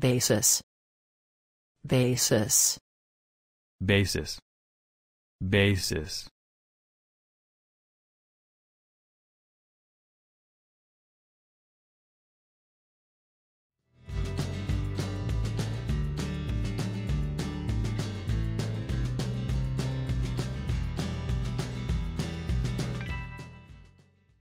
basis. Basis. Basis. Basis.